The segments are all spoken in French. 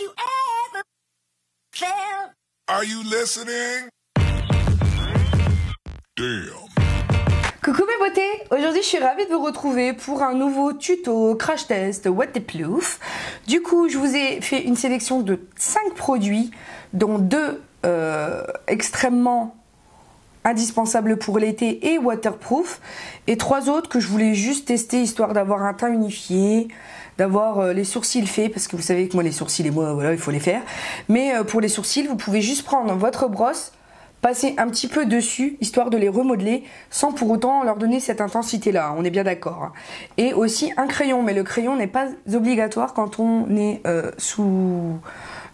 like you ever felt. Are you listening? Damn. Coucou mes beautés Aujourd'hui je suis ravie de vous retrouver pour un nouveau tuto crash test Waterproof. Du coup je vous ai fait une sélection de 5 produits dont deux euh, extrêmement indispensables pour l'été et waterproof et trois autres que je voulais juste tester histoire d'avoir un teint unifié, d'avoir euh, les sourcils faits parce que vous savez que moi les sourcils et moi voilà il faut les faire. Mais euh, pour les sourcils vous pouvez juste prendre votre brosse passer un petit peu dessus, histoire de les remodeler, sans pour autant leur donner cette intensité-là, on est bien d'accord. hein. Et aussi un crayon, mais le crayon n'est pas obligatoire quand on est euh, sous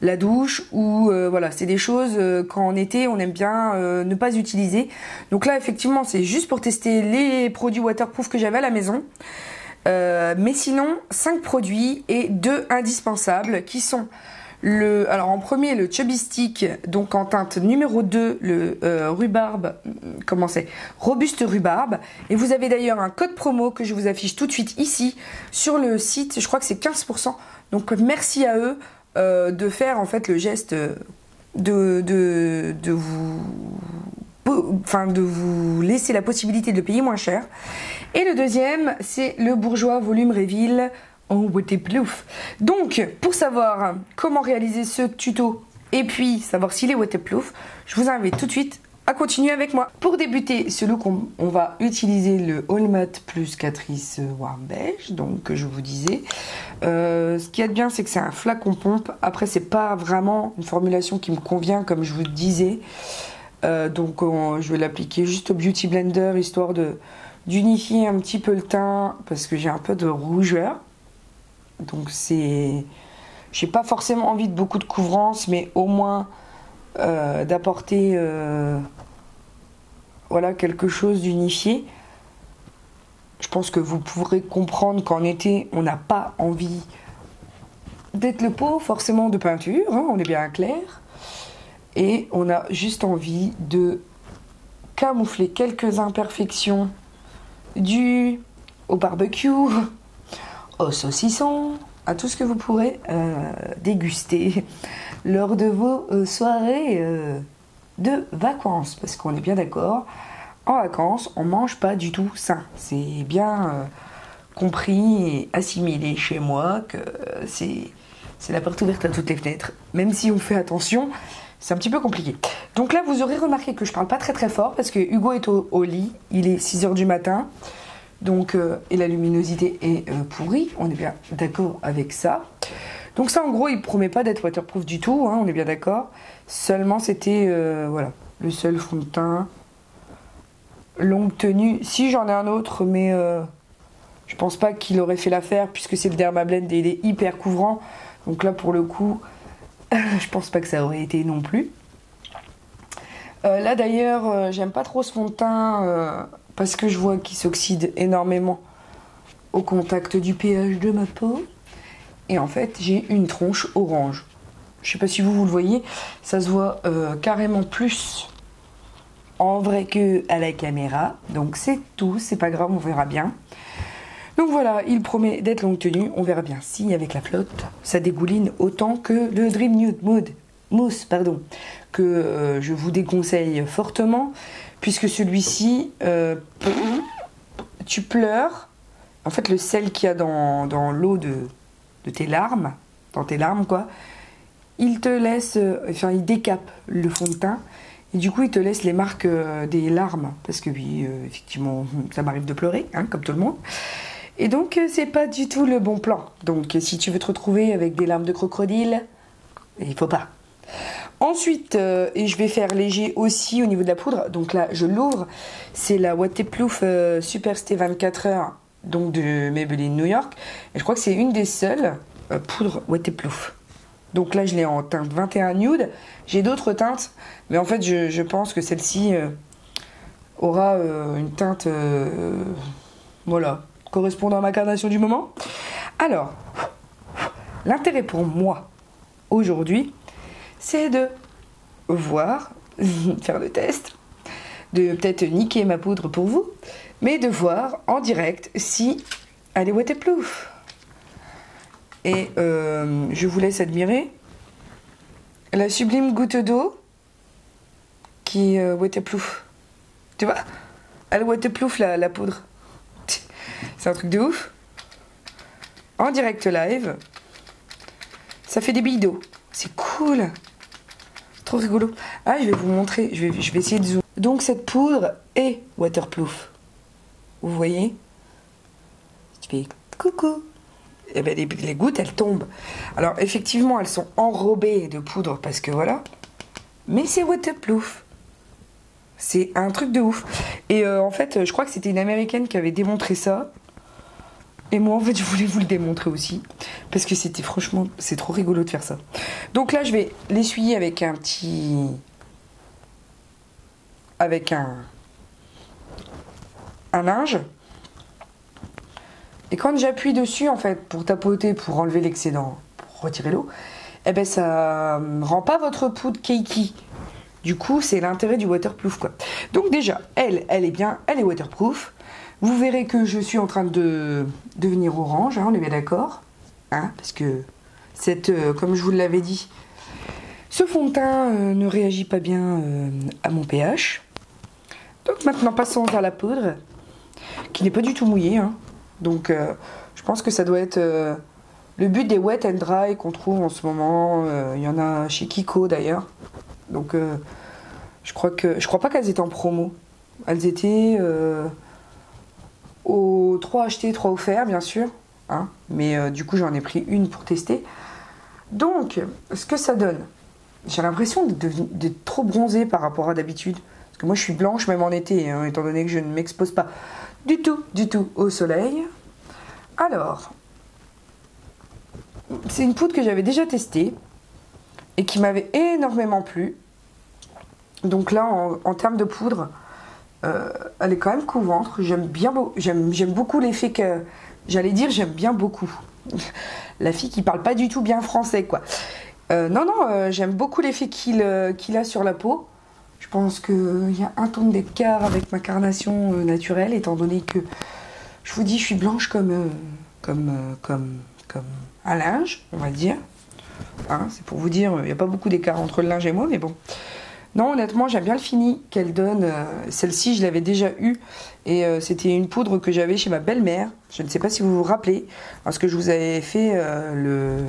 la douche ou euh, voilà, c'est des choses euh, quand en été on aime bien euh, ne pas utiliser. Donc là effectivement c'est juste pour tester les produits waterproof que j'avais à la maison. Euh, mais sinon, 5 produits et deux indispensables qui sont le, alors en premier le Chubby Stick, donc en teinte numéro 2, le rhubarbe, comment c'est Robuste rhubarbe. Et vous avez d'ailleurs un code promo que je vous affiche tout de suite ici sur le site, je crois que c'est 15%. Donc merci à eux euh, de faire en fait le geste euh, de, de, vous enfin de vous laisser la possibilité de payer moins cher. Et le deuxième, c'est le bourgeois volume Reveal en waterproof. Donc, pour savoir comment réaliser ce tuto et puis savoir s'il est waterproof, je vous invite tout de suite à continuer avec moi. Pour débuter ce look, on, va utiliser le All Matte plus Catrice Warm Beige, donc que je vous disais. Euh, ce qui est bien, c'est que c'est un flacon pompe. Après, c'est pas vraiment une formulation qui me convient, comme je vous disais. Euh, donc on- je vais l'appliquer juste au Beauty Blender histoire de d'unifier un petit peu le teint parce que j'ai un peu de rougeur. Donc c'est j'ai pas forcément envie de beaucoup de couvrance mais au moins euh, d'apporter euh, voilà quelque chose d'unifié. Je pense que vous pourrez comprendre qu'en été on n'a pas envie d'être le pot forcément de peinture, hein, on est bien clair et on a juste envie de camoufler quelques imperfections dues au barbecue, au saucisson, à tout ce que vous pourrez euh, déguster lors de vos euh, soirées euh, de vacances. Parce qu'on est bien d'accord, en vacances, on mange pas du tout sain. C'est bien euh, compris et assimilé chez moi que c'est c'est la porte ouverte à toutes les fenêtres. Même si on fait attention, c'est un petit peu compliqué. Donc là, vous aurez remarqué que je parle pas très très fort parce que Hugo est au, lit. Il est 6h du matin. Donc, euh, et la luminosité est euh, pourrie. On est bien d'accord avec ça. Donc ça, en gros, il promet pas d'être waterproof du tout. hein, on est bien d'accord. Seulement, c'était euh, voilà le seul fond de teint. Longue tenue. Si j'en ai un autre, mais euh, je pense pas qu'il aurait fait l'affaire puisque c'est le Dermablend et il est hyper couvrant. Donc là, pour le coup, je pense pas que ça aurait été non plus. Euh, là d'ailleurs, euh, j'aime pas trop ce fond de teint parce que je vois qu'il s'oxyde énormément au contact du pH de ma peau. Et en fait, j'ai une tronche orange. Je sais pas si vous, vous le voyez, ça se voit euh, carrément plus en vrai que à la caméra. Donc c'est tout, c'est pas grave, on verra bien. Donc voilà, il promet d'être longue tenue. On verra bien si avec la flotte, ça dégouline autant que le Dream Nude Mood Mousse, pardon, que euh, je vous déconseille fortement, puisque celui-ci, euh, tu pleures. En fait, le sel qu'il y a dans, dans l'eau de, de tes larmes, dans tes larmes, quoi, il te laisse, euh, enfin, il décape le fond de teint. Et du coup, il te laisse les marques euh, des larmes. Parce que oui, euh, effectivement, ça m'arrive de pleurer, hein, comme tout le monde. Et donc, c'est pas du tout le bon plan. Donc, si tu veux te retrouver avec des larmes de crocodile, il faut pas. Ensuite, et je vais faire léger aussi au niveau de la poudre. Donc là, je l'ouvre. C'est la Waterproof euh, Super Stay 24 heures, donc de Maybelline New York. Et je crois que c'est une des seules euh, poudres Waterproof. Donc là, je l'ai en teinte 21 nude. J'ai d'autres teintes, mais en fait, je, pense que celle-ci euh, aura euh, une teinte, voilà, correspondant à ma carnation du moment. Alors, l'intérêt pour moi aujourd'hui, c'est de voir, faire le test, de peut-être niquer ma poudre pour vous, mais de voir en direct si elle est waterproof. Et euh, je vous laisse admirer la sublime goutte d'eau qui euh, waterproof. Tu vois Elle waterproof la, la poudre. C'est un truc de ouf. En direct live. Ça fait des billes d'eau. C'est cool. Trop rigolo. Ah, je vais vous montrer. Je vais, je vais essayer de zoomer. Donc cette poudre est waterproof. Vous voyez? Tu fais coucou. Et ben les, les gouttes, elles tombent. Alors effectivement, elles sont enrobées de poudre parce que voilà. Mais c'est waterproof. C'est un truc de ouf. Et euh, en fait, je crois que c'était une américaine qui avait démontré ça. Et moi, en fait, je voulais vous le démontrer aussi. Parce que c'était franchement, c'est trop rigolo de faire ça. Donc là, je vais l'essuyer avec un petit. Avec un. Un linge. Et quand j'appuie dessus, en fait, pour tapoter, pour enlever l'excédent, pour retirer l'eau, eh ben ça rend pas votre poudre cakey. Du coup, c'est l'intérêt du waterproof, quoi. Donc déjà, elle, elle est bien, elle est waterproof. Vous verrez que je suis en train de devenir orange, hein, on est bien d'accord hein, Parce que, cette, euh, comme je vous l'avais dit, ce fond de teint euh, ne réagit pas bien euh, à mon pH. Donc maintenant, passons à la poudre, qui n'est pas du tout mouillée. hein. Donc, euh, je pense que ça doit être euh, le but des wet and dry qu'on trouve en ce moment. Euh, Il y en a chez Kiko d'ailleurs. Donc, je crois que je crois pas qu'elles étaient en promo. Elles étaient euh, au 3 acheté, 3 offert, bien sûr. hein. Mais du coup, j'en ai pris une pour tester. Donc, ce que ça donne, j'ai l'impression d'être trop bronzée par rapport à d'habitude. Parce que moi, je suis blanche même en été, hein, étant donné que je ne m'expose pas du tout, du tout au soleil. Alors, c'est une poudre que j'avais déjà testée et qui m'avait énormément plu. Donc là, en, termes de poudre, euh, elle est quand même couvante. J'aime bien, j'aime, beaucoup l'effet que, j'allais dire, j'aime bien beaucoup. La fille qui parle pas du tout bien français, quoi. Euh, non, non, euh, j'aime beaucoup l'effet qu'il a sur la peau. Je pense qu'il y a un ton d'écart avec ma carnation euh, naturelle, étant donné que je vous dis, je suis blanche comme, euh, comme, euh, comme, comme un linge, on va dire. Hein, c'est pour vous dire, il n'y a pas beaucoup d'écart entre le linge et moi, mais bon. Non, honnêtement, j'aime bien le fini qu'elle donne. Celle-ci, je l'avais déjà eue. Et c'était une poudre que j'avais chez ma belle-mère. Je ne sais pas si vous vous rappelez. Parce que je vous avais fait le...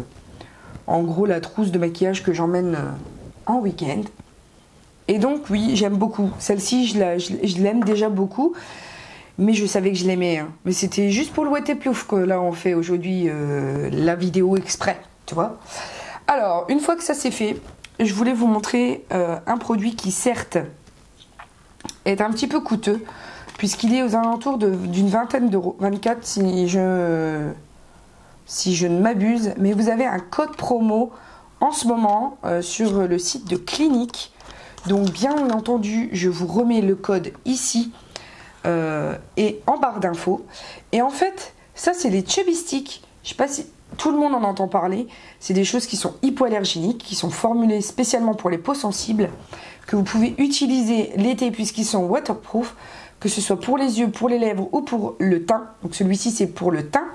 En gros, la trousse de maquillage que j'emmène en week-end. Et donc, oui, j'aime beaucoup. Celle-ci, je la- je je l'aime déjà beaucoup. Mais je savais que je l'aimais. hein. Mais c'était juste pour le Wet et Plouf que là, on fait aujourd'hui euh, la vidéo exprès. Tu vois Alors, une fois que ça c'est fait, je voulais vous montrer euh, un produit qui, certes, est un petit peu coûteux. Puisqu'il est aux alentours d'une vingtaine d'euros. 24 si je, si je ne m'abuse. Mais vous avez un code promo en ce moment euh, sur le site de Clinique. Donc, bien entendu, je vous remets le code ici euh, et en barre d'infos. Et en fait, ça, c'est les chubby sticks. Je sais pas si tout le monde en entend parler. C'est des choses qui sont hypoallergéniques, qui sont formulées spécialement pour les peaux sensibles, que vous pouvez utiliser l'été puisqu'ils sont waterproof, que ce soit pour les yeux, pour les lèvres ou pour le teint. Donc celui-ci, c'est pour le teint.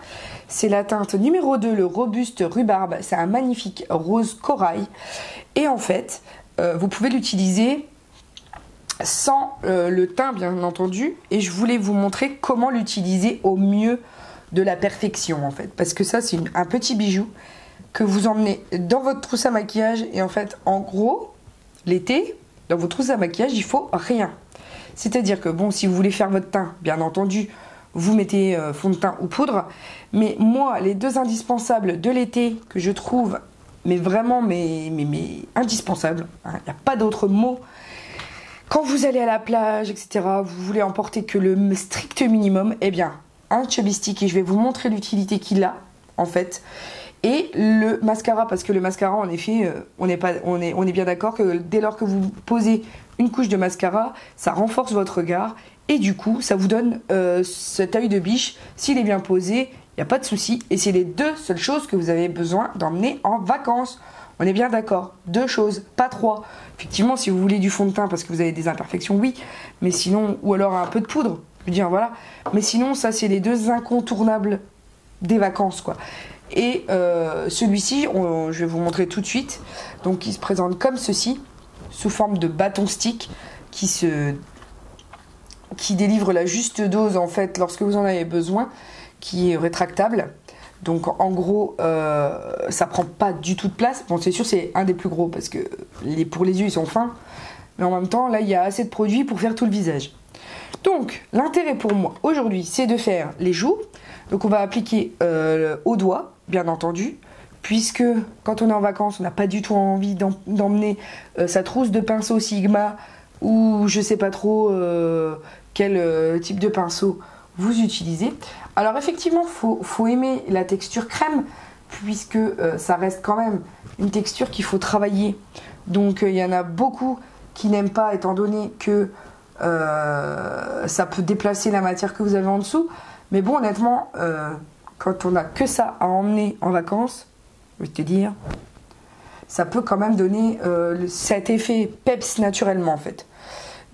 C'est la teinte numéro 2, le robuste rhubarbe. C'est un magnifique rose corail. Et en fait, euh, vous pouvez l'utiliser sans euh, le teint bien entendu et je voulais vous montrer comment l'utiliser au mieux de la perfection en fait. Parce que ça c'est un petit bijou que vous emmenez dans votre trousse à maquillage et en fait en gros l'été dans votre trousse à maquillage il faut rien. C'est à dire que bon si vous voulez faire votre teint bien entendu vous mettez euh, fond de teint ou poudre mais moi les deux indispensables de l'été que je trouve mais vraiment mais, mais, mais indispensables hein, il n'y a pas d'autre mot quand vous allez à la plage, etc., vous voulez emporter que le strict minimum, eh bien, un chubby stick, et je vais vous montrer l'utilité qu'il a, en fait. Et le mascara, parce que le mascara, en effet, euh, on est bien d'accord que dès lors que vous posez une couche de mascara, ça renforce votre regard, et du coup, ça vous donne euh, cet œil de biche. S'il est bien posé, il n'y a pas de souci, et c'est les deux seules choses que vous avez besoin d'emmener en vacances. On est bien d'accord. Deux choses, pas trois. Effectivement, si vous voulez du fond de teint parce que vous avez des imperfections, oui. Mais sinon, ou alors un peu de poudre. Je veux dire, voilà. Mais sinon, ça, c'est les deux incontournables des vacances, quoi. Et euh, celui-ci, je vais vous montrer tout de suite. Donc il se présente comme ceci, sous forme de bâton stick qui se qui délivre la juste dose en fait lorsque vous en avez besoin, qui est rétractable. Donc en gros, euh, ça prend pas du tout de place. Bon, c'est sûr, c'est un des plus gros parce que les, pour les yeux ils sont fins, mais en même temps, là il y a assez de produits pour faire tout le visage. Donc l'intérêt pour moi aujourd'hui, c'est de faire les joues. Donc on va appliquer euh, au doigt, bien entendu, puisque quand on est en vacances, on n'a pas du tout envie d'em- d'emmener euh, sa trousse de pinceau Sigma ou je sais pas trop quel type de pinceau vous utilisez. Alors effectivement, faut, faut aimer la texture crème puisque euh, ça reste quand même une texture qu'il faut travailler. Donc euh, il y en a beaucoup qui n'aiment pas étant donné que euh, ça peut déplacer la matière que vous avez en dessous. Mais bon, honnêtement, quand on a que ça à emmener en vacances, je vais te dire, ça peut quand même donner cet effet peps naturellement en fait.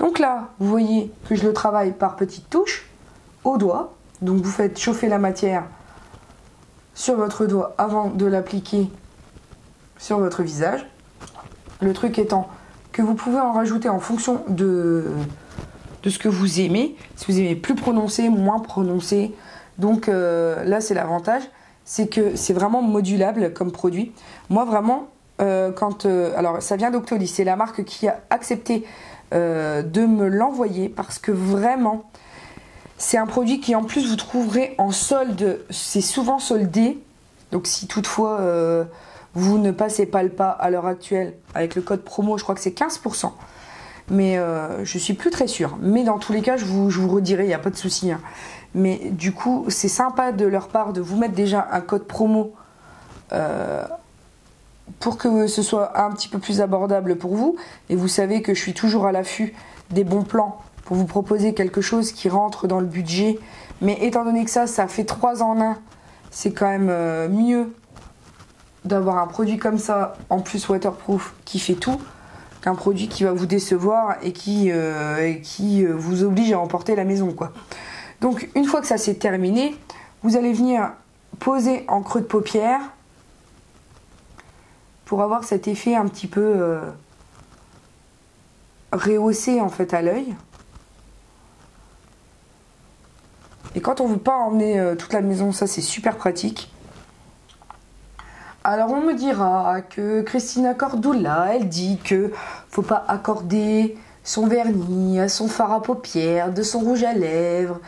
Donc là, vous voyez que je le travaille par petites touches au doigt. Donc vous faites chauffer la matière sur votre doigt avant de l'appliquer sur votre visage. Le truc étant que vous pouvez en rajouter en fonction de, ce que vous aimez. Si vous aimez plus prononcé, moins prononcé. Donc euh, là, c'est l'avantage. C'est que c'est vraiment modulable comme produit. Moi, vraiment, euh, quand. euh, alors, ça vient d'Octolis. C'est la marque qui a accepté de me l'envoyer parce que vraiment, c'est un produit qui en plus vous trouverez en solde. C'est souvent soldé. Donc, si toutefois euh, vous ne passez pas le pas à l'heure actuelle avec le code promo, je crois que c'est 15%. Mais euh, je suis plus très sûre. Mais dans tous les cas, je vous, redirai, il n'y a pas de souci. hein. Mais du coup, c'est sympa de leur part de vous mettre déjà un code promo euh, pour que ce soit un petit peu plus abordable pour vous. Et vous savez que je suis toujours à l'affût des bons plans pour vous proposer quelque chose qui rentre dans le budget. Mais étant donné que ça, ça fait 3 en 1, c'est quand même euh, mieux d'avoir un produit comme ça, en plus waterproof, qui fait tout, qu'un produit qui va vous décevoir et qui, euh, euh, vous oblige à emporter la maison, quoi. Donc, une fois que ça s'est terminé, vous allez venir poser en creux de paupière pour avoir cet effet un petit peu rehaussé en fait à l'œil. Et quand on veut pas emmener euh, toute la maison, ça c'est super pratique. Alors on me dira que Christina Cordula, elle dit que faut pas accorder son vernis à son fard à paupières, de son rouge à lèvres,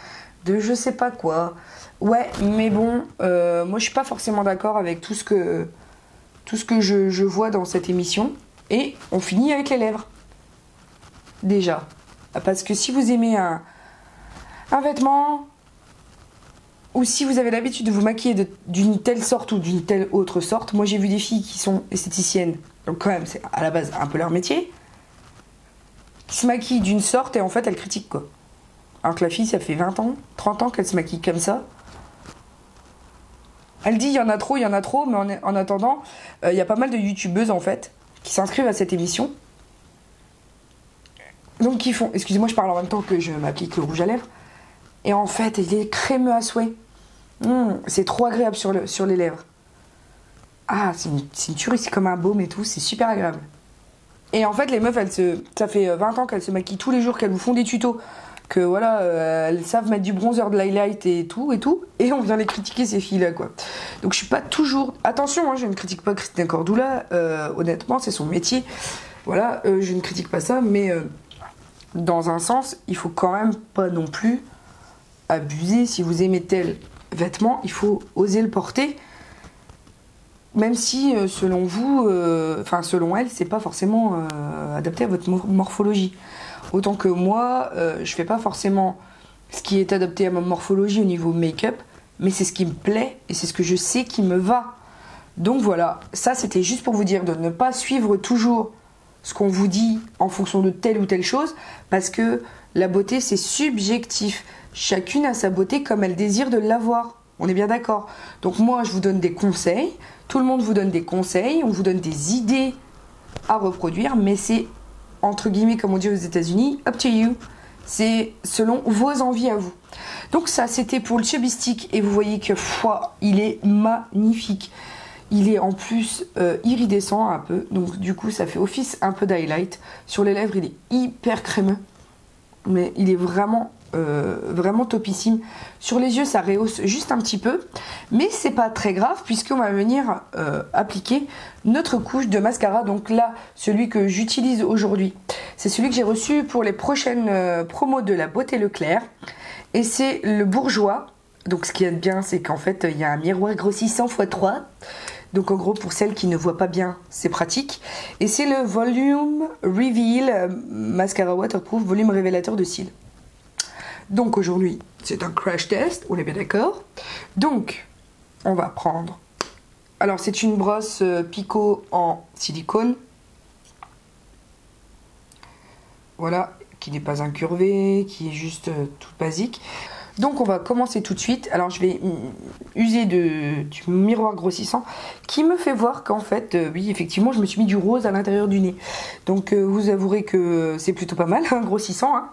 de je sais pas quoi. Ouais, mais bon, euh, moi je suis pas forcément d'accord avec tout ce que tout ce que je, je vois dans cette émission. Et on finit avec les lèvres. Déjà. Parce que si vous aimez un, un vêtement, ou si vous avez l'habitude de vous maquiller d'une telle sorte ou d'une telle autre sorte, moi j'ai vu des filles qui sont esthéticiennes, donc quand même c'est à la base un peu leur métier, qui se maquillent d'une sorte et en fait elles critiquent quoi. Alors que la fille ça fait 20 ans, 30 ans qu'elle se maquille comme ça. Elle dit il y en a trop, il y en a trop, mais en, en attendant, euh, il y a pas mal de youtubeuses en fait qui s'inscrivent à cette émission. Donc qui font, excusez-moi je parle en même temps que je m'applique le rouge à lèvres. Et en fait, il est crémeux à souhait. Mmh, c'est trop agréable sur, le, sur les lèvres. Ah, c'est une, une tuerie, c'est comme un baume et tout, c'est super agréable. Et en fait, les meufs, elles se, ça fait euh, 20 ans qu'elles se maquillent tous les jours, qu'elles vous font des tutos, que voilà, euh, elles savent mettre du bronzer, de l'highlight et tout, et tout, et on vient les critiquer ces filles-là, quoi. Donc je suis pas toujours... Attention, hein, je ne critique pas Christine Cordula, euh, honnêtement, c'est son métier. Voilà, euh, je ne critique pas ça, mais euh, dans un sens, il faut quand même pas non plus abuser. Si vous aimez tel vêtement, il faut oser le porter. Même si, euh, selon vous, euh, enfin selon elle, c'est pas forcément euh, adapté à votre mor- morphologie. Autant que moi, je fais pas forcément ce qui est adapté à ma morphologie au niveau make-up, mais c'est ce qui me plaît et c'est ce que je sais qui me va. Donc voilà, ça c'était juste pour vous dire de ne pas suivre toujours ce qu'on vous dit en fonction de telle ou telle chose, parce que la beauté c'est subjectif. Chacune a sa beauté comme elle désire de l'avoir. On est bien d'accord. Donc moi je vous donne des conseils, tout le monde vous donne des conseils, on vous donne des idées à reproduire, mais c'est entre guillemets comme on dit aux États-Unis, up to you. C'est selon vos envies à vous. Donc ça, c'était pour le chubby stick et vous voyez que foi, il est magnifique. Il est en plus euh, iridescent un peu, donc du coup ça fait office un peu d'highlight. Sur les lèvres, il est hyper crémeux, mais il est vraiment euh, vraiment topissime. Sur les yeux, ça rehausse juste un petit peu, mais c'est pas très grave puisqu'on va venir euh, appliquer notre couche de mascara. Donc là, celui que j'utilise aujourd'hui, c'est celui que j'ai reçu pour les prochaines promos de la Beauté Leclerc, et c'est le Bourgeois. Donc ce qui est bien, c'est qu'en fait, il y a un miroir grossissant x 3 donc en gros, pour celles qui ne voient pas bien, c'est pratique. Et c'est le Volume Reveal euh, Mascara Waterproof Volume Révélateur de cils. Donc aujourd'hui, c'est un crash test, on est bien d'accord. Donc, on va prendre... Alors c'est une brosse euh, Pico en silicone. Voilà, qui n'est pas incurvée, qui est juste euh, toute basique. Donc on va commencer tout de suite. Alors je vais user du miroir grossissant qui me fait voir qu'en fait, euh, oui effectivement, je me suis mis du rose à l'intérieur du nez. Donc euh, vous avouerez que c'est plutôt pas mal, hein, grossissant. Hein.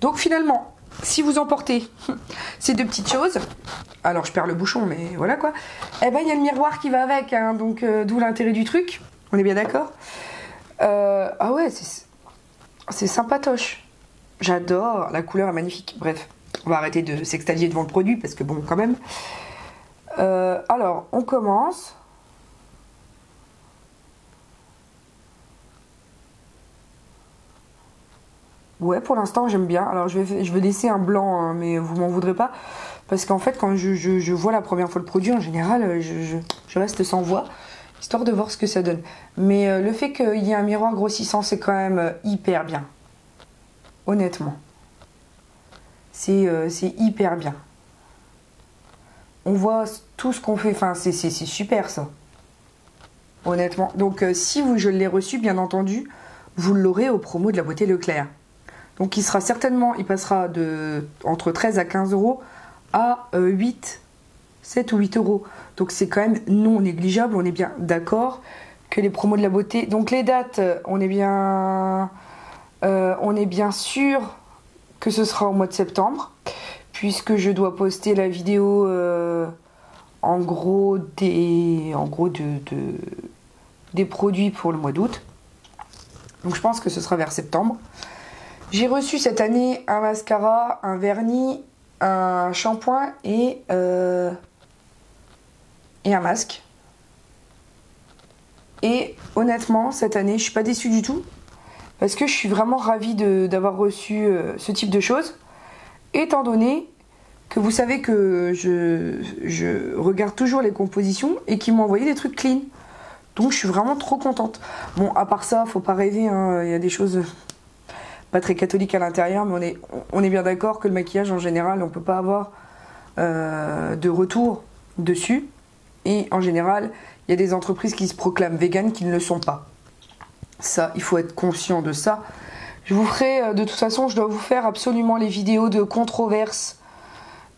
Donc finalement, si vous emportez ces deux petites choses, alors je perds le bouchon, mais voilà quoi. Eh ben il y a le miroir qui va avec, hein, donc euh, d'où l'intérêt du truc. On est bien d'accord? Ah ouais, c'est sympatoche. J'adore, la couleur est magnifique. Bref. On va arrêter de s'extasier devant le produit parce que bon, quand même. Euh, alors, on commence. Ouais, pour l'instant, j'aime bien. Alors, je vais, je laisser un blanc, hein, mais vous m'en voudrez pas. Parce qu'en fait, quand je, vois la première fois le produit, en général, je, reste sans voix, histoire de voir ce que ça donne. Mais euh, le fait qu'il y ait un miroir grossissant, c'est quand même euh, hyper bien. Honnêtement. Euh, c'est hyper bien. On voit tout ce qu'on fait, c'est super ça. Honnêtement. Donc euh, si vous, je l'ai reçu, bien entendu, vous l'aurez au promo de la beauté Leclerc. Donc il sera certainement, il passera de entre 13 à 15 euros à 8, euh, 7 ou 8 euros. Donc c'est quand même non négligeable, on est bien d'accord que les promos de la beauté. Donc les dates, on est bien, on est bien sûr que ce sera au mois de septembre, puisque je dois poster la vidéo euh, en gros des, en gros de, des produits pour le mois d'août. Donc je pense que ce sera vers septembre. J'ai reçu cette année un mascara, un vernis, un shampoing et, euh, et un masque. Et honnêtement, cette année, je suis pas déçue du tout parce que je suis vraiment ravie d'avoir reçu euh, ce type de choses, étant donné que vous savez que je, regarde toujours les compositions et qu'ils m'ont envoyé des trucs clean. Donc je suis vraiment trop contente. Bon, à part ça, faut pas rêver, hein, il y a des choses pas très catholiques à l'intérieur, mais on est, bien d'accord que le maquillage en général, on peut pas avoir euh, de retour dessus. Et en général, il y a des entreprises qui se proclament véganes qui ne le sont pas. Ça, il faut être conscient de ça. Je vous ferai, euh, de toute façon, je dois vous faire absolument les vidéos de controverse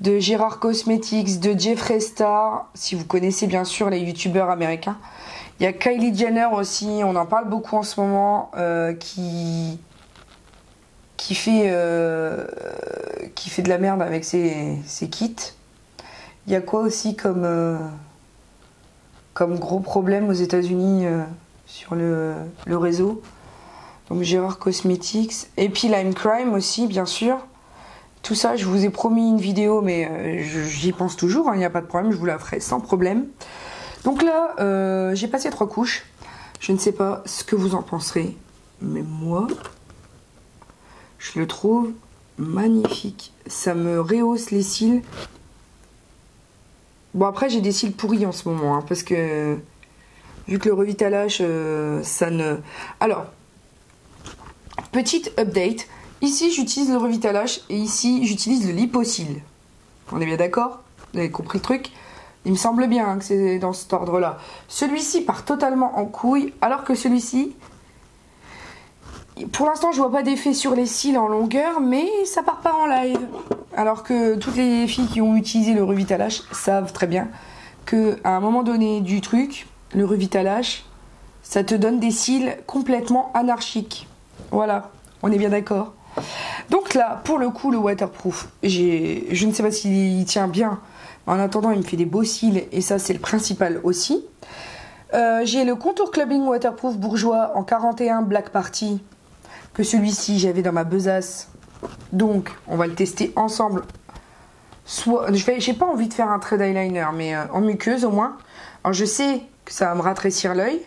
de Gérard Cosmetics, de Jeffrey Star, si vous connaissez bien sûr les youtubeurs américains. Il y a Kylie Jenner aussi, on en parle beaucoup en ce moment, euh, qui, qui, fait, euh, qui fait de la merde avec ses, kits. Il y a quoi aussi comme, comme gros problème aux États-Unis sur le, réseau. Donc Gérard Cosmetics. Et puis Lime Crime aussi, bien sûr. Tout ça, je vous ai promis une vidéo, mais euh, j'y pense toujours, il hein, n'y a pas de problème, je vous la ferai sans problème. Donc là, euh, j'ai passé trois couches. Je ne sais pas ce que vous en penserez, mais moi, je le trouve magnifique. Ça me rehausse les cils. Bon, après, j'ai des cils pourris en ce moment, hein, parce que vu que le revitalage, euh, ça ne... Alors, petite update. Ici, j'utilise le revitalage et ici, j'utilise le liposil. On est bien d'accord? Vous avez compris le truc? Il me semble bien que c'est dans cet ordre-là. Celui-ci part totalement en couille, alors que celui-ci... Pour l'instant, je vois pas d'effet sur les cils en longueur, mais ça part pas en live. Alors que toutes les filles qui ont utilisé le revitalage savent très bien que à un moment donné du truc, le revitalage, ça te donne des cils complètement anarchiques. Voilà, on est bien d'accord. Donc là, pour le coup, le waterproof, je ne sais pas s'il tient bien. En attendant, il me fait des beaux cils et ça, c'est le principal aussi. Euh, j'ai le contour clubbing waterproof bourgeois en 41 black party que celui-ci j'avais dans ma besace. Donc, on va le tester ensemble. Je j'ai pas envie de faire un trait d'eyeliner, mais euh, en muqueuse au moins. Alors, je sais que ça va me rafraîchir l'œil.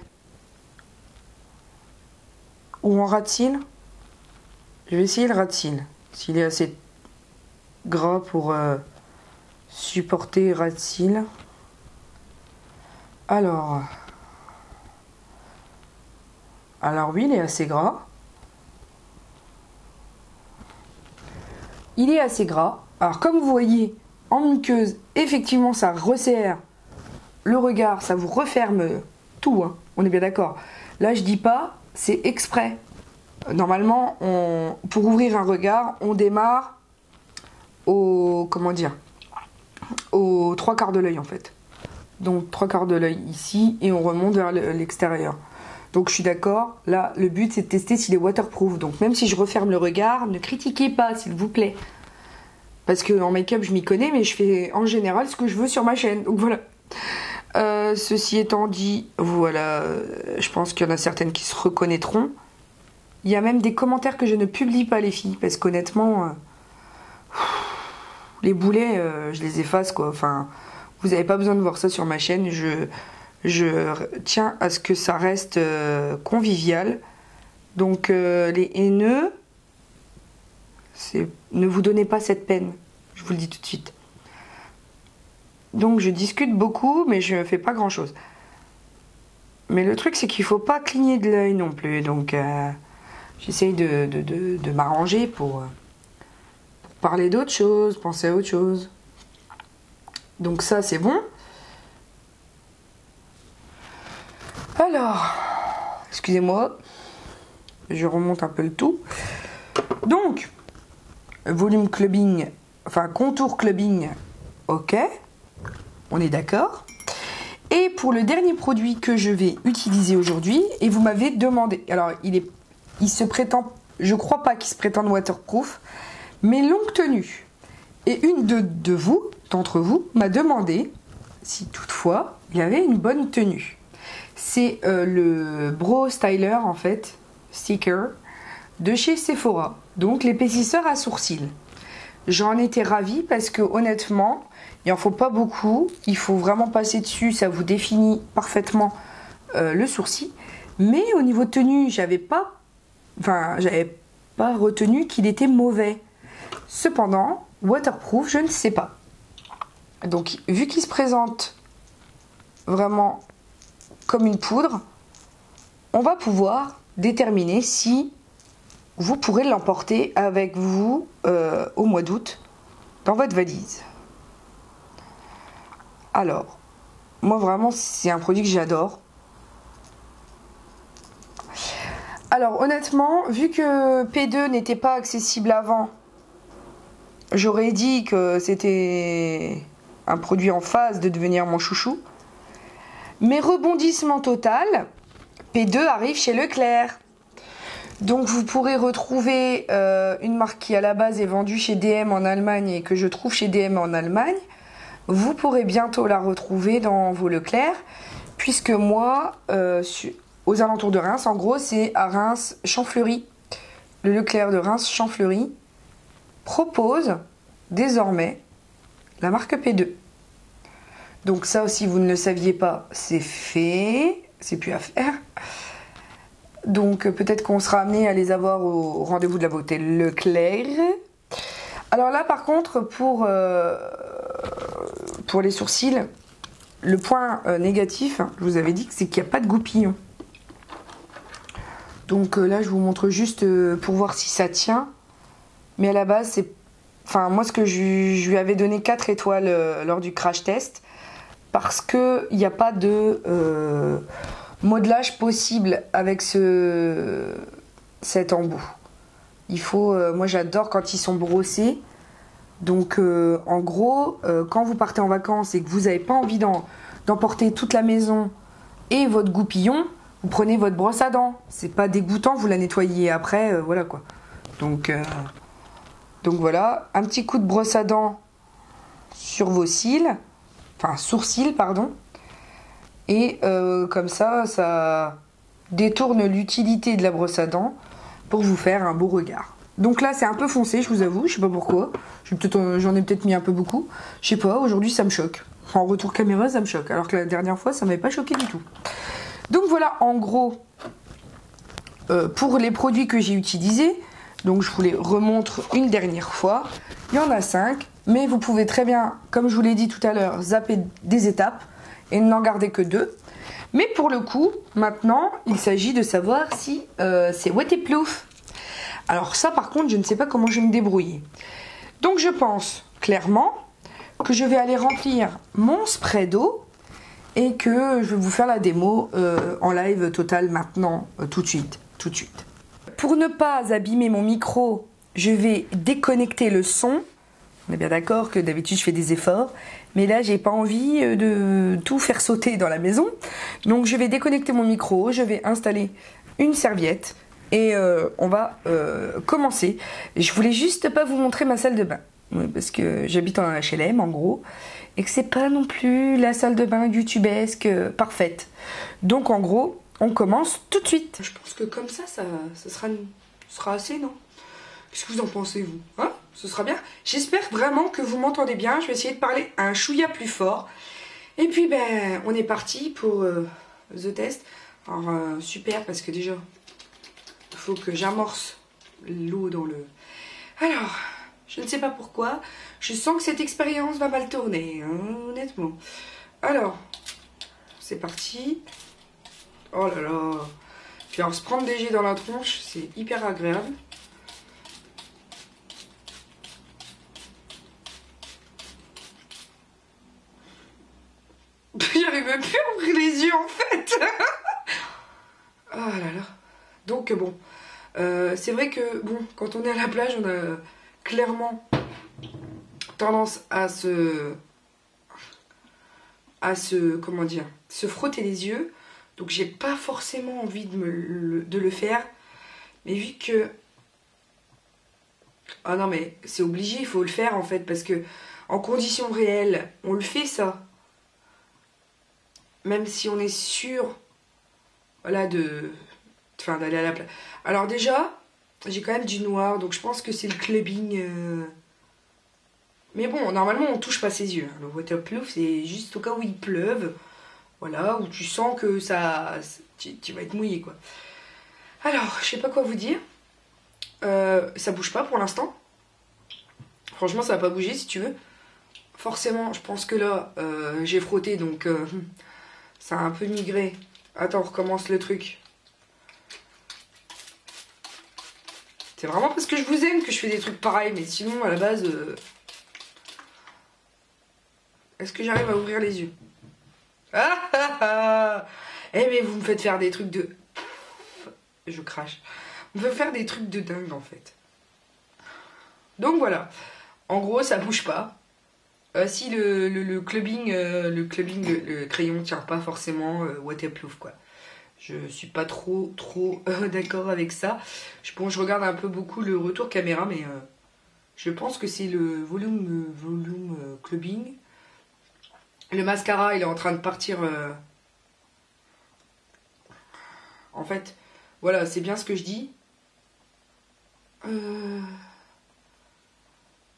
Ou en cils. Je vais essayer le cils. S'il est assez gras pour euh, supporter cils. Alors. Alors oui, il est assez gras. Il est assez gras. Alors comme vous voyez, en muqueuse, effectivement, ça resserre le regard, ça vous referme tout. hein. On est bien d'accord. Là, je dis pas, c'est exprès. Normalement, pour ouvrir un regard, on démarre au comment dire, aux trois quarts de l'œil en fait. Donc trois quarts de l'œil ici et on remonte vers le- l'extérieur. Donc je suis d'accord. Là, le but c'est de tester s'il est waterproof. Donc même si je referme le regard, ne critiquez pas s'il vous plaît. Parce que en make-up je m'y connais, mais je fais en général ce que je veux sur ma chaîne. Donc voilà. Euh, ceci étant dit, voilà, euh, je pense qu'il y en a certaines qui se reconnaîtront. Il y a même des commentaires que je ne publie pas les filles, parce qu'honnêtement, euh, les boulets, je les efface quoi. Enfin, vous n'avez pas besoin de voir ça sur ma chaîne. Je, je tiens à ce que ça reste convivial. Donc les haineux, ne vous donnez pas cette peine. Je vous le dis tout de suite. Donc je discute beaucoup, mais je fais pas grand chose. Mais le truc, c'est qu'il faut pas cligner de l'œil non plus. Donc euh, j'essaye de m'arranger pour, euh, pour parler d'autre chose, penser à autre chose. Donc ça, c'est bon. Alors, excusez-moi, je remonte un peu le tout. Donc, volume clubbing, enfin contour clubbing, ok, on est d'accord. Et pour le dernier produit que je vais utiliser aujourd'hui, et vous m'avez demandé, alors il est, il se prétend, je crois pas qu'il se prétende waterproof, mais longue tenue. Et une de, vous, d'entre vous, m'a demandé si toutefois il avait une bonne tenue. C'est euh, le Bro Styler en fait, sticker, de chez Sephora, donc l'épaississeur à sourcils. J'en étais ravie parce que honnêtement, il en faut pas beaucoup, il faut vraiment passer dessus, ça vous définit parfaitement euh, le sourcil. Mais au niveau de tenue, j'avais pas, enfin, j'avais pas retenu qu'il était mauvais. Cependant, waterproof, je ne sais pas. Donc, vu qu'il se présente vraiment comme une poudre, on va pouvoir déterminer si vous pourrez l'emporter avec vous euh, au mois d'août dans votre valise. Alors, moi vraiment, c'est un produit que j'adore. Alors honnêtement, vu que P2 n'était pas accessible avant, j'aurais dit que c'était un produit en phase de devenir mon chouchou. Mais rebondissement total, P2 arrive chez Leclerc. Donc vous pourrez retrouver euh, une marque qui à la base est vendue chez DM en Allemagne et que je trouve chez DM en Allemagne. Vous pourrez bientôt la retrouver dans vos Leclerc, puisque moi, euh, aux alentours de Reims, en gros, c'est à Reims Champfleury. Le Leclerc de Reims Champfleury propose désormais la marque P2. Donc ça aussi, vous ne le saviez pas, c'est fait, c'est plus à faire. Donc euh, peut-être qu'on sera amené à les avoir au rendez-vous de la beauté Leclerc. Alors là, par contre, pour, euh, pour les sourcils, le point euh, négatif, hein, je vous avais dit, c'est qu'il n'y a pas de goupillon. Donc euh, là, je vous montre juste euh, pour voir si ça tient. Mais à la base, c'est. Enfin, moi, ce que je, lui avais donné 4 étoiles lors du crash test, parce qu'il n'y a pas de modelage possible avec ce, cet embout. Il faut. moi, j'adore quand ils sont brossés. Donc, euh, en gros, euh, quand vous partez en vacances et que vous n'avez pas envie d'emporter toute la maison et votre goupillon, vous prenez votre brosse à dents. C'est pas dégoûtant, vous la nettoyez après, euh, voilà quoi. Donc, Donc voilà, un petit coup de brosse à dents sur vos cils, enfin sourcils, pardon. Et comme ça, ça détourne l'utilité de la brosse à dents pour vous faire un beau regard. Donc là, c'est un peu foncé, je vous avoue, je sais pas pourquoi. J'en ai peut-être mis un peu beaucoup. Je sais pas, aujourd'hui, ça me choque. En retour caméra, ça me choque. Alors que la dernière fois, ça m'avait pas choqué du tout. Donc voilà, en gros, euh, pour les produits que j'ai utilisés, donc je vous les remontre une dernière fois. Il y en a 5, mais vous pouvez très bien, comme je vous l'ai dit tout à l'heure, zapper des étapes et n'en garder que deux. Mais pour le coup, maintenant, il s'agit de savoir si euh, c'est wet et plouf. Alors ça, par contre, je ne sais pas comment je vais me débrouiller. Donc je pense clairement que je vais aller remplir mon spray d'eau et que je vais vous faire la démo euh, en live total maintenant, euh, tout de suite, tout de suite. Pour ne pas abîmer mon micro, je vais déconnecter le son. On est bien d'accord que d'habitude je fais des efforts, mais là j'ai pas envie euh, de tout faire sauter dans la maison. Donc je vais déconnecter mon micro, je vais installer une serviette et on va commencer. Je voulais juste pas vous montrer ma salle de bain. parce que j'habite en HLM en gros et que c'est pas non plus la salle de bain youtubesque euh, parfaite. Donc en gros, on commence tout de suite. Je pense que comme ça, ça, sera, sera assez, non? Qu'est-ce que vous en pensez, vous? Hein? Ce sera bien J'espère vraiment que vous m'entendez bien. Je vais essayer de parler un chouïa plus fort. Et puis, ben, on est parti pour euh, The Test. Alors, euh, super, parce que déjà, faut que j'amorce l'eau dans le... Alors, je ne sais pas pourquoi. Je sens que cette expérience va mal tourner, hein, honnêtement. Alors, c'est parti. Oh là là. Puis alors, se prendre des jets dans la tronche, c'est hyper agréable. J'arrive même plus à ouvrir les yeux en fait. oh là là. Donc bon, c'est vrai que bon, quand on est à la plage, on a clairement tendance à se à se comment dire se frotter les yeux. Donc j'ai pas forcément envie de, de le faire. Mais vu que ah non mais c'est obligé il faut le faire en fait parce que en conditions réelles on le fait ça. Même si on est sûr voilà de enfin d'aller à la plage alors déjà j'ai quand même du noir, donc je pense que c'est le clubbing. Euh. Mais bon, normalement, on touche pas ses yeux. Hein. Le waterproof, c'est juste au cas où il pleuve. Voilà, où tu sens que ça. Tu, vas être mouillé, quoi. Alors, je sais pas quoi vous dire. Euh, ça bouge pas pour l'instant. Franchement, ça va pas bouger si tu veux. Forcément, je pense que là, euh, j'ai frotté, donc ça a un peu migré. Attends, on recommence le truc. C'est vraiment parce que je vous aime que je fais des trucs pareils, mais sinon, à la base... Euh, est-ce que j'arrive à ouvrir les yeux? Ah ah ah Eh mais vous me faites faire des trucs de... Je crache. Vous me faites faire des trucs de dingue en fait. Donc voilà. En gros, ça bouge pas. Euh, si le, clubbing, le clubbing, euh, le, crayon tient pas forcément waterproof quoi je suis pas trop trop euh, d'accord avec ça. Je, je regarde un peu beaucoup le retour caméra, mais euh, je pense que c'est le volume, volume euh, clubbing. Le mascara, il est en train de partir. En fait, voilà, c'est bien ce que je dis.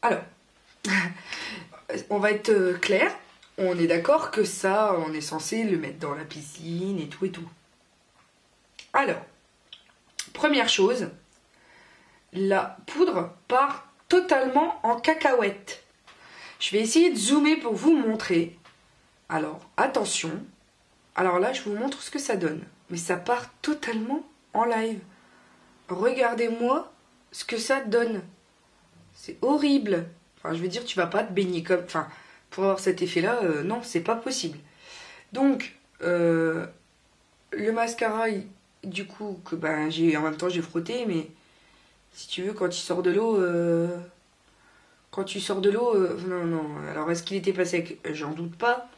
Alors, on va être clair. On est d'accord que ça, on est censé le mettre dans la piscine et tout et tout. Alors, première chose, la poudre part totalement en cacahuète. Je vais essayer de zoomer pour vous montrer. Alors, attention. Alors là, je vous montre ce que ça donne. Mais ça part totalement en live. Regardez-moi ce que ça donne. C'est horrible. Enfin, je veux dire, tu vas pas te baigner comme... Enfin, pour avoir cet effet-là, euh, non, c'est pas possible. Donc, euh, le mascara, du coup, que ben, j'ai en même temps j'ai frotté, mais si tu veux, quand il sort de l'eau, euh, quand tu sors de l'eau, euh, non, non. Alors, est-ce qu'il était passé J'en doute pas.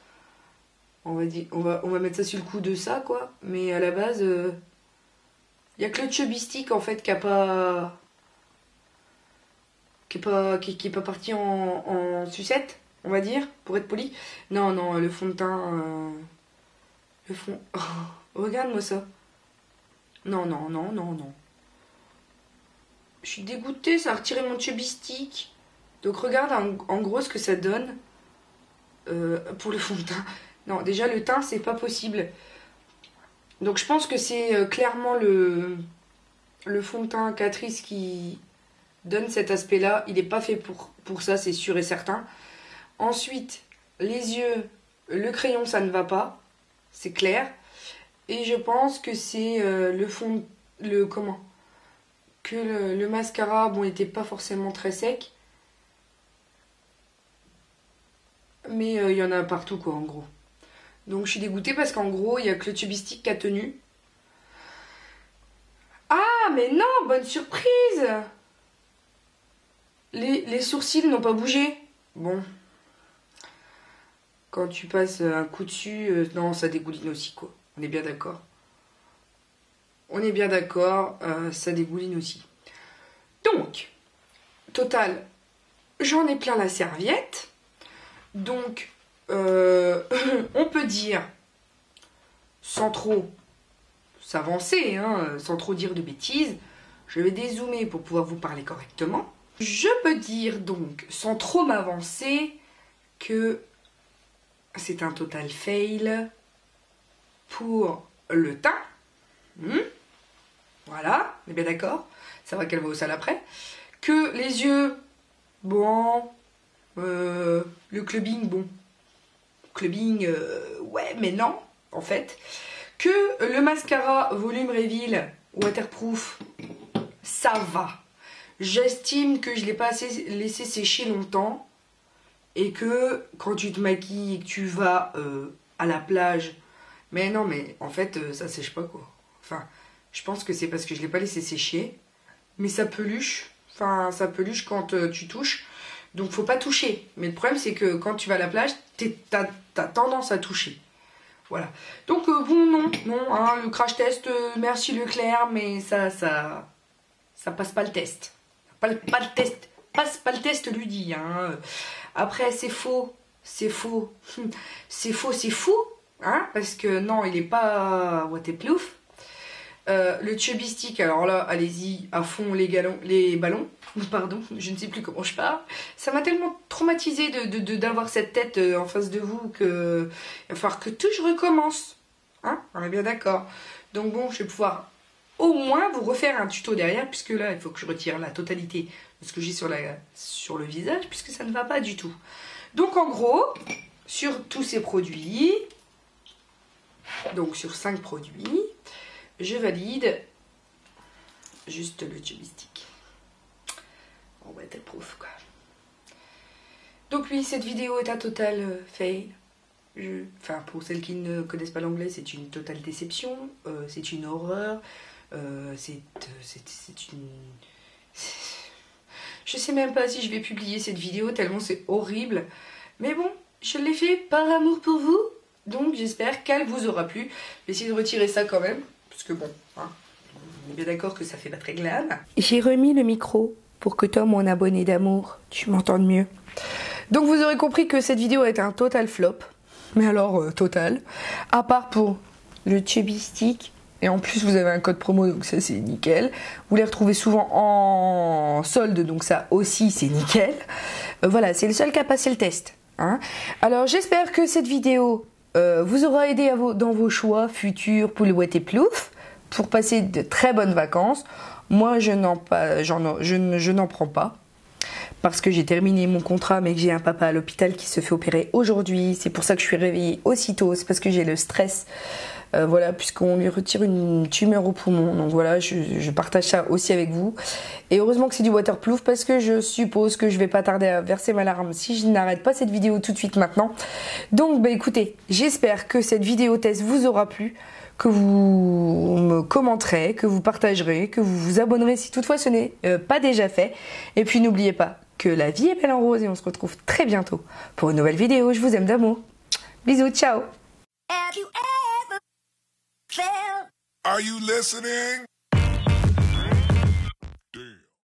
On va, dire, on, va, mettre ça sur le coup de ça, quoi. Mais à la base, il euh, y a que le chubby en fait, qui a pas. qui est pas, pas parti en, sucette, on va dire, pour être poli. Non, non, le fond de teint. euh, le fond. Regarde-moi ça. Non, non, non, non, non. Je suis dégoûtée, ça a retiré mon chubby stick. Donc regarde en, gros ce que ça donne euh, pour le fond de teint. Non, déjà le teint, c'est pas possible. Donc je pense que c'est euh, clairement le, le fond de teint Catrice qui donne cet aspect-là. Il n'est pas fait pour ça, c'est sûr et certain. Ensuite, les yeux, le crayon, ça ne va pas. C'est clair. Et je pense que c'est euh, le fond... Le comment Que le, mascara, bon, n'était pas forcément très sec. Mais euh, il y en a partout, quoi, en gros. Donc je suis dégoûtée parce qu'en gros, il y a que le tubistique qui a tenu. Ah, mais non, bonne surprise les, les sourcils n'ont pas bougé. Bon. Quand tu passes un coup dessus, euh, non, ça dégouline aussi, quoi. On est bien d'accord. On est bien d'accord, euh, ça dégouline aussi. Donc, total, j'en ai plein la serviette. Donc, euh, on peut dire, sans trop s'avancer, hein, sans trop dire de bêtises, je vais dézoomer pour pouvoir vous parler correctement. Je peux dire donc, sans trop m'avancer, que c'est un total fail pour le teint. Hmm voilà, on est bien d'accord. Ça va qu'elle va au salle après. Que les yeux, bon. Euh, le clubbing, bon. Clubbing, euh, ouais, mais non, en fait. Que le mascara volume reveal waterproof, ça va. J'estime que je l'ai pas laissé sécher longtemps et que quand tu te maquilles et que tu vas euh, à la plage, mais non, mais en fait, euh, ça sèche pas quoi. Enfin, je pense que c'est parce que je l'ai pas laissé sécher, mais ça peluche. Enfin, ça peluche quand euh, tu touches. Donc, faut pas toucher. Mais le problème, c'est que quand tu vas à la plage, t'as as tendance à toucher. Voilà. Donc, euh, bon, non, non, hein, le crash test, merci Leclerc, mais ça, ça, ça passe pas le test. Pas le, pas le test, passe pas le test, lui dit. Hein. Après, c'est faux, c'est faux, c'est faux, c'est fou, hein, parce que non, il est pas waterproof. Euh, le chubby stick, alors là, allez-y, à fond les, ballons. Pardon, je ne sais plus comment je parle. Ça m'a tellement traumatisé d'avoir cette tête euh, en face de vous que il va falloir que tout je recommence. Hein On est bien d'accord. Donc bon, je vais pouvoir au moins vous refaire un tuto derrière, puisque là, il faut que je retire la totalité de ce que j'ai sur, sur le visage, puisque ça ne va pas du tout. Donc en gros, sur tous ces produits, donc sur 5 produits, je valide juste le chubby stick. En waterproof quoi. Donc oui, cette vidéo est un total euh, fail. Enfin, pour celles qui ne connaissent pas l'anglais, c'est une totale déception, euh, c'est une horreur, euh, c'est euh, une... Je sais même pas si je vais publier cette vidéo tellement c'est horrible. Mais bon, je l'ai fait par amour pour vous, donc j'espère qu'elle vous aura plu. Je vais essayer de retirer ça quand même, parce que bon, hein, on est bien d'accord que ça fait pas très glam. J'ai remis le micro pour que toi, mon abonné d'amour, tu m'entendes mieux. Donc vous aurez compris que cette vidéo est un total flop. Mais alors, euh, total. À part pour le chubby stick. Et en plus, vous avez un code promo, donc ça c'est nickel. Vous les retrouvez souvent en solde, donc ça aussi c'est nickel. Euh, voilà, c'est le seul qui a passé le test. hein. Alors j'espère que cette vidéo euh, vous aura aidé dans vos choix futurs Wet et Plouf, pour passer de très bonnes vacances. Moi, je n'en pas- je je n'en prends pas parce que j'ai terminé mon contrat mais que j'ai un papa à l'hôpital qui se fait opérer aujourd'hui. C'est pour ça que je suis réveillée aussitôt, c'est parce que j'ai le stress. Euh, voilà, puisqu'on lui retire une tumeur au poumon. Donc voilà, je, partage ça aussi avec vous. Et heureusement que c'est du waterproof parce que je suppose que je vais pas tarder à verser ma larme si je n'arrête pas cette vidéo tout de suite maintenant. Donc bah écoutez, j'espère que cette vidéo test vous aura plu que vous me commenterez, que vous partagerez, que vous vous abonnerez si toutefois ce n'est euh, pas déjà fait. Et puis n'oubliez pas que la vie est belle en rose et on se retrouve très bientôt pour une nouvelle vidéo. Je vous aime d'amour. Bisous, ciao Have you ever felt Are you listening?